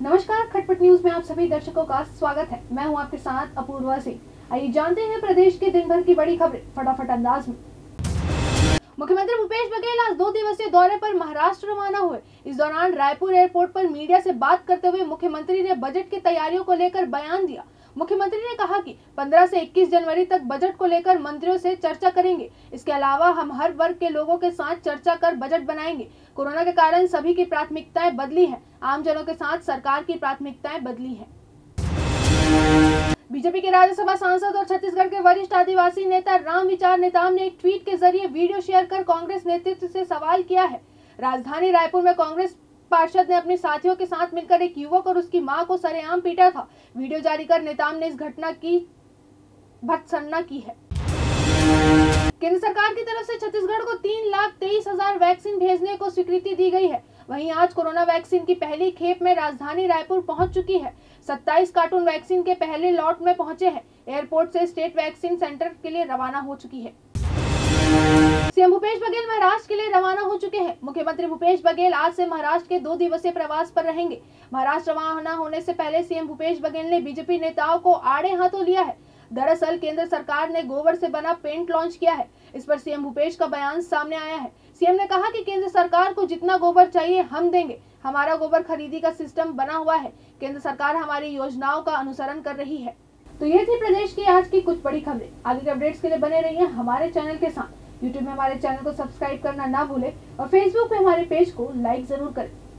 नमस्कार, खटपट न्यूज़ में आप सभी दर्शकों का स्वागत है। मैं हूँ आपके साथ अपूर्वा सिंह। आइए जानते हैं प्रदेश के दिन भर की बड़ी खबरें, फटाफट अंदाज में। मुख्यमंत्री भूपेश बघेल आज दो दिवसीय दौरे पर महाराष्ट्र रवाना हुए। इस दौरान रायपुर एयरपोर्ट पर मीडिया से बात करते हुए मुख्यमंत्री ने बजट की तैयारियों को लेकर बयान दिया। मुख्यमंत्री ने कहा कि 15 से 21 जनवरी तक बजट को लेकर मंत्रियों से चर्चा करेंगे। इसके अलावा हम हर वर्ग के लोगों के साथ चर्चा कर बजट बनाएँगे। कोरोना के कारण सभी की प्राथमिकताएँ बदली है। आम जनों के साथ सरकार की प्राथमिकताएँ बदली है। बीजेपी के राज्यसभा सांसद और छत्तीसगढ़ के वरिष्ठ आदिवासी नेता राम विचार नेताम ने एक ट्वीट के ज़रिए वीडियो शेयर कर कांग्रेस नेतृत्व से सवाल किया है। राजधानी रायपुर में कांग्रेस पार्षद ने अपने साथियों के साथ मिलकर एक युवक और उसकी माँ को सरेआम पीटा था। वीडियो जारी कर नेताम ने इस घटना की भत्सना की है। केंद्र सरकार की तरफ़ से छत्तीसगढ़ को तीन लाख तेईस हज़ार वैक्सीन भेजने को स्वीकृति दी गई है। वहीं आज कोरोना वैक्सीन की पहली खेप में राजधानी रायपुर पहुँच चुकी है। 27 कार्टून वैक्सीन के पहले लॉट में पहुँचे हैं। एयरपोर्ट से स्टेट वैक्सीन सेंटर के लिए रवाना हो चुकी है। सीएम भूपेश बघेल महाराष्ट्र के लिए रवाना हो चुके हैं। मुख्यमंत्री भूपेश बघेल आज से महाराष्ट्र के दो दिवसीय प्रवास पर रहेंगे। महाराष्ट्र रवाना होने से पहले सीएम भूपेश बघेल ने बीजेपी नेताओं को आड़े हाथों लिया है। दरअसल केंद्र सरकार ने गोबर से बना पेंट लॉन्च किया है। इस पर सीएम भूपेश का बयान सामने आया है। सीएम ने कहा कि केंद्र सरकार को जितना गोबर चाहिए हम देंगे। हमारा गोबर खरीदी का सिस्टम बना हुआ है। केंद्र सरकार हमारी योजनाओं का अनुसरण कर रही है। तो ये थी प्रदेश की आज की कुछ बड़ी खबरें। आगे के अपडेट्स के लिए बने रहिए हमारे चैनल के साथ। यूट्यूब में हमारे चैनल को सब्सक्राइब करना ना भूले और फेसबुक पे हमारे पेज को लाइक ज़रूर करें।